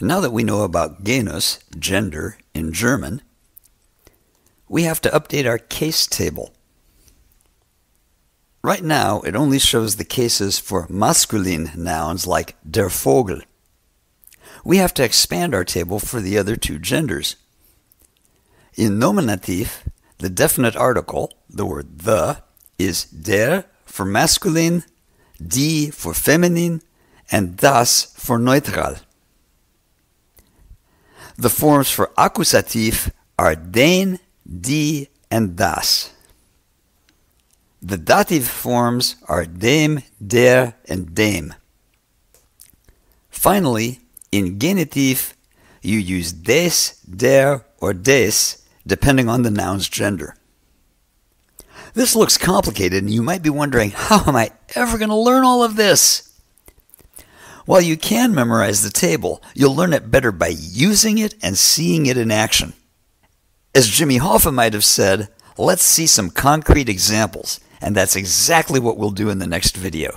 Now that we know about genus, gender, in German, we have to update our case table. Right now, it only shows the cases for masculine nouns like der Vogel. We have to expand our table for the other two genders. In nominative, the definite article, the word the, is der for masculine, die for feminine, and das for neutral. The forms for accusative are den, die, and das. The dative forms are dem, der, and dem. Finally, in genitive, you use des, der, or des, depending on the noun's gender. This looks complicated, and you might be wondering, how am I ever going to learn all of this? While you can memorize the table, you'll learn it better by using it and seeing it in action. As Jimmy Hoffa might have said, let's see some concrete examples, and that's exactly what we'll do in the next video.